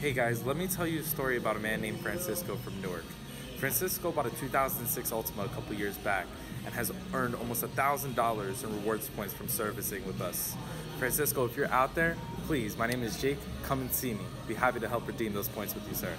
Hey guys, let me tell you a story about a man named Francisco from Newark. Francisco bought a 2006 Altima a couple years back and has earned almost $1,000 in rewards points from servicing with us. Francisco, if you're out there, please, my name is Jake, come and see me. Be happy to help redeem those points with you, sir.